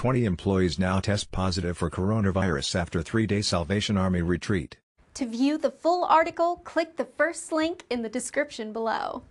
20 employees now test positive for coronavirus after three-day Salvation Army retreat. To view the full article, click the first link in the description below.